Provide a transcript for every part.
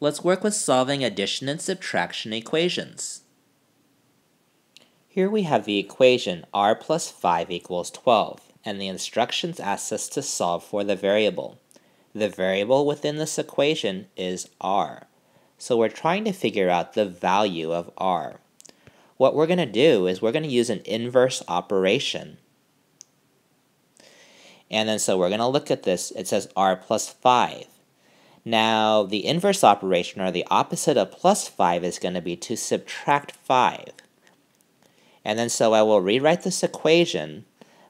Let's work with solving addition and subtraction equations. Here we have the equation r plus 5 equals 12, and the instructions ask us to solve for the variable. The variable within this equation is r, so we're trying to figure out the value of r. What we're going to do is we're going to use an inverse operation. And then so we're going to look at this. It says r plus 5. Now, the inverse operation, or the opposite of plus 5, is going to be to subtract 5. And then so I will rewrite this equation,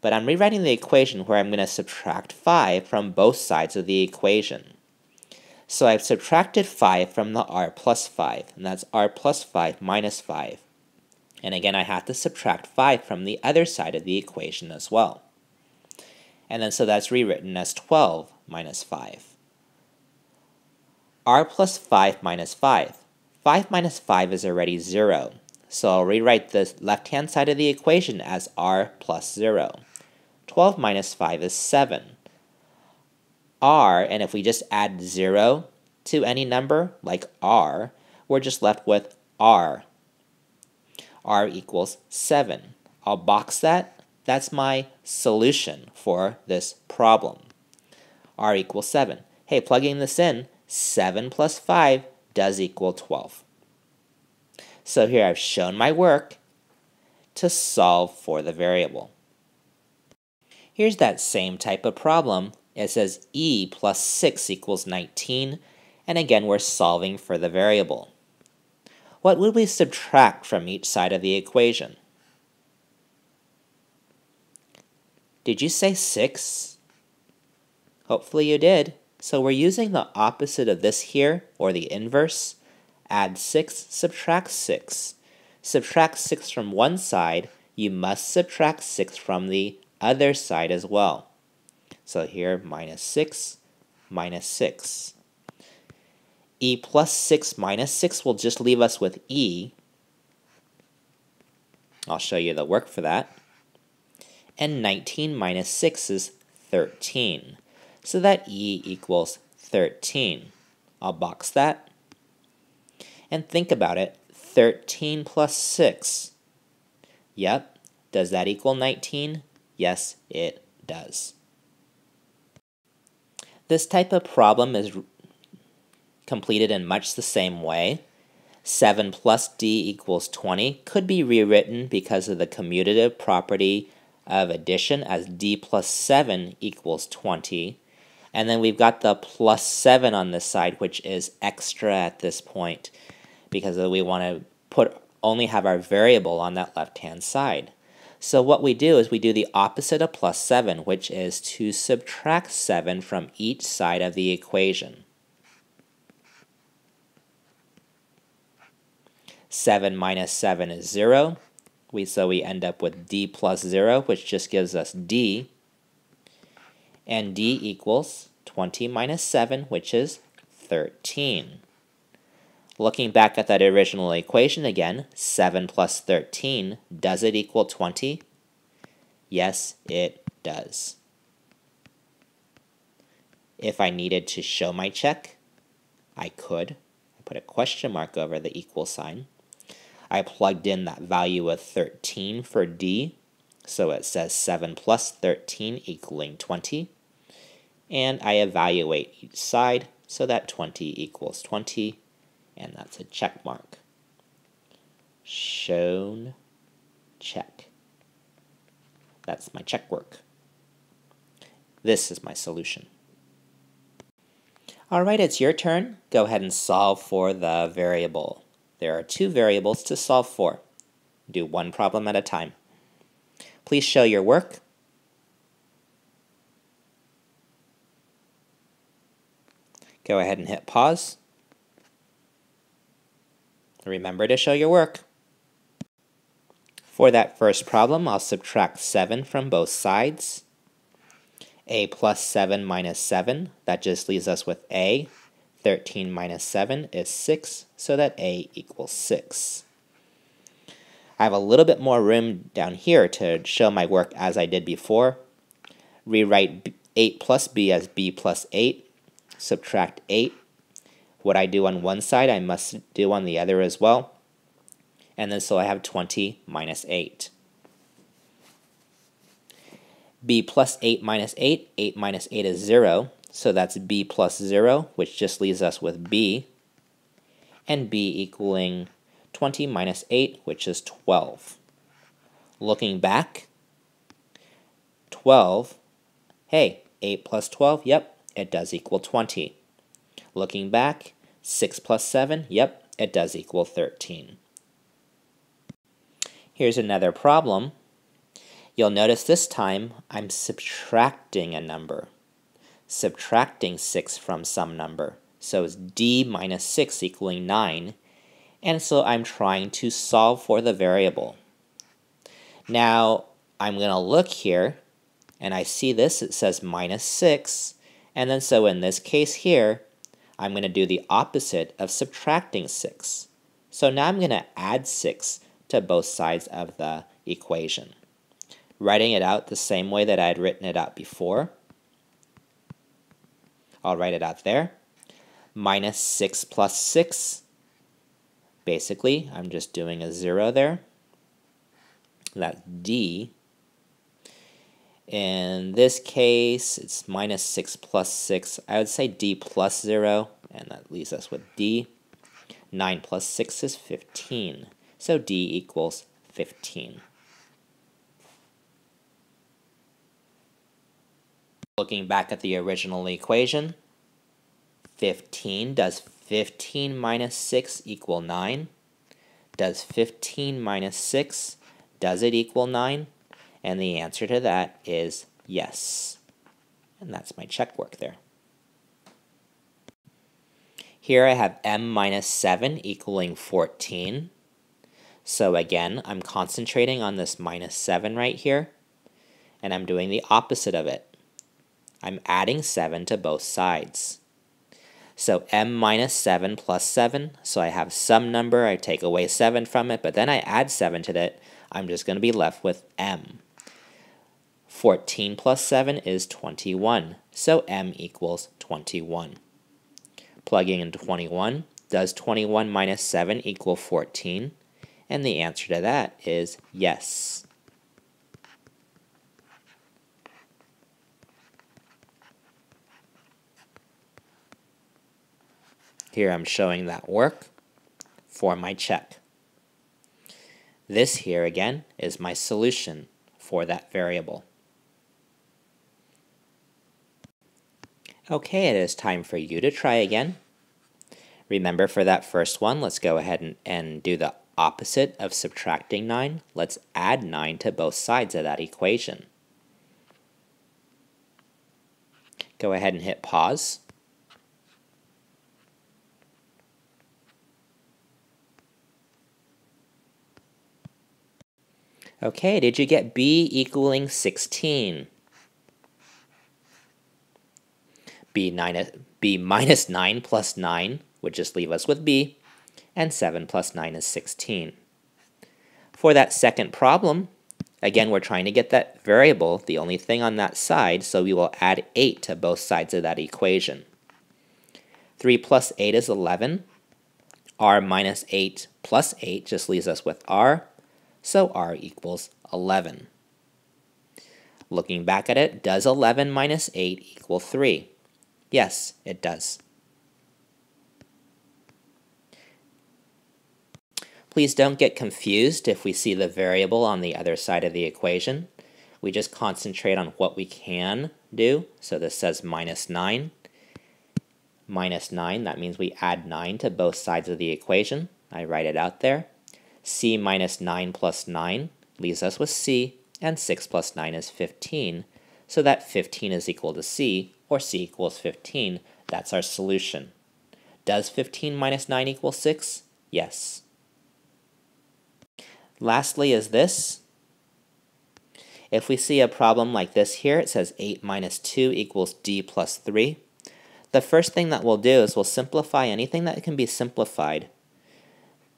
but I'm rewriting the equation where I'm going to subtract 5 from both sides of the equation. So I've subtracted 5 from the r plus 5, and that's r plus 5 minus 5. And again, I have to subtract 5 from the other side of the equation as well. And then so that's rewritten as 12 minus 5 r plus 5 minus 5. 5 minus 5 is already 0, so I'll rewrite the left-hand side of the equation as r plus 0. 12 minus 5 is 7. r, and if we just add 0 to any number, like r, we're just left with r. r equals 7. I'll box that. That's my solution for this problem. r equals 7. Hey, plugging this in, 7 plus 5 does equal 12. So here I've shown my work to solve for the variable. Here's that same type of problem. It says e plus 6 equals 19, and again we're solving for the variable. What would we subtract from each side of the equation? Did you say 6? Hopefully you did. So we're using the opposite of this here, or the inverse. Add 6, subtract 6. Subtract 6 from one side, you must subtract 6 from the other side as well. So here, minus 6, minus 6. e plus 6 minus 6 will just leave us with e. I'll show you the work for that. And 19 minus 6 is 13. So that E equals 13. I'll box that. And think about it. 13 plus 6. Yep. Does that equal 19? Yes, it does. This type of problem is completed in much the same way. 7 plus d equals 20 could be rewritten because of the commutative property of addition as d plus 7 equals 20. And then we've got the plus 7 on this side, which is extra at this point because we want to put only have our variable on that left-hand side. So what we do is we do the opposite of plus 7, which is to subtract 7 from each side of the equation. 7 minus 7 is 0. We, so we end up with d plus 0, which just gives us d and d equals 20 minus 7, which is 13. Looking back at that original equation again, 7 plus 13, does it equal 20? Yes, it does. If I needed to show my check, I could. I put a question mark over the equal sign. I plugged in that value of 13 for D, so it says 7 plus 13 equaling 20 and I evaluate each side so that 20 equals 20, and that's a check mark. Shown check. That's my check work. This is my solution. Alright, it's your turn. Go ahead and solve for the variable. There are two variables to solve for. Do one problem at a time. Please show your work Go ahead and hit pause. Remember to show your work. For that first problem, I'll subtract 7 from both sides. a plus 7 minus 7, that just leaves us with a. 13 minus 7 is 6, so that a equals 6. I have a little bit more room down here to show my work as I did before. Rewrite 8 plus b as b plus 8 subtract 8. What I do on one side, I must do on the other as well. And then so I have 20 minus 8. b plus 8 minus 8, 8 minus 8 is 0, so that's b plus 0, which just leaves us with b, and b equaling 20 minus 8, which is 12. Looking back, 12, hey, 8 plus 12, yep, it does equal 20. Looking back, 6 plus 7, yep, it does equal 13. Here's another problem. You'll notice this time I'm subtracting a number. Subtracting 6 from some number. So it's d minus 6 equaling 9. And so I'm trying to solve for the variable. Now, I'm going to look here, and I see this, it says minus 6. And then so in this case here, I'm going to do the opposite of subtracting 6. So now I'm going to add 6 to both sides of the equation. Writing it out the same way that I had written it out before. I'll write it out there. Minus 6 plus 6. Basically, I'm just doing a 0 there. That's d. In this case, it's minus 6 plus 6. I would say d plus 0, and that leaves us with d. 9 plus 6 is 15. So D equals 15. Looking back at the original equation, 15, does 15 minus 6 equal 9? Does 15 minus 6, does it equal 9? And the answer to that is yes. And that's my check work there. Here I have m minus 7 equaling 14. So again, I'm concentrating on this minus 7 right here, and I'm doing the opposite of it. I'm adding 7 to both sides. So m minus 7 plus 7, so I have some number, I take away 7 from it, but then I add 7 to that, I'm just going to be left with m. 14 plus 7 is 21, so m equals 21. Plugging in 21, does 21 minus 7 equal 14? And the answer to that is yes. Here I'm showing that work for my check. This here again is my solution for that variable. Okay, it is time for you to try again. Remember for that first one, let's go ahead and, and do the opposite of subtracting 9, let's add 9 to both sides of that equation. Go ahead and hit pause. Okay, did you get b equaling 16? b, nine, b minus 9 plus 9 would just leave us with b and 7 plus 9 is 16. For that second problem, again, we're trying to get that variable, the only thing on that side, so we will add 8 to both sides of that equation. 3 plus 8 is 11. r minus 8 plus 8 just leaves us with r, so r equals 11. Looking back at it, does 11 minus 8 equal 3? Yes, it does. Please don't get confused if we see the variable on the other side of the equation. We just concentrate on what we can do. So this says minus 9. Minus 9, that means we add 9 to both sides of the equation. I write it out there. C minus 9 plus 9 leaves us with c, and 6 plus 9 is 15. So that 15 is equal to c, or c equals 15. That's our solution. Does 15 minus 9 equal 6? Yes. Lastly is this. If we see a problem like this here, it says 8 minus 2 equals d plus 3. The first thing that we'll do is we'll simplify anything that can be simplified.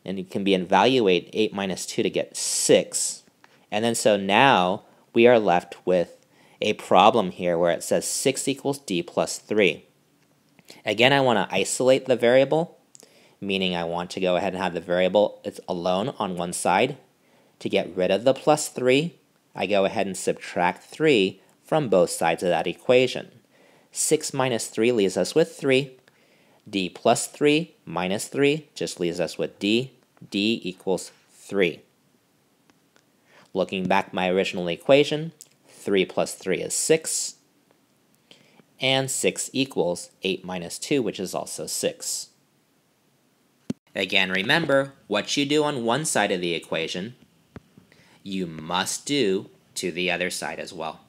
And it can be evaluate 8 minus 2 to get 6. And then so now we are left with a problem here where it says 6 equals d plus 3. Again, I want to isolate the variable, meaning I want to go ahead and have the variable it's alone on one side. To get rid of the plus 3, I go ahead and subtract 3 from both sides of that equation. 6 minus 3 leaves us with 3. d plus 3 minus 3 just leaves us with d. d equals 3. Looking back my original equation, 3 plus 3 is 6, and 6 equals 8 minus 2, which is also 6. Again, remember, what you do on one side of the equation, you must do to the other side as well.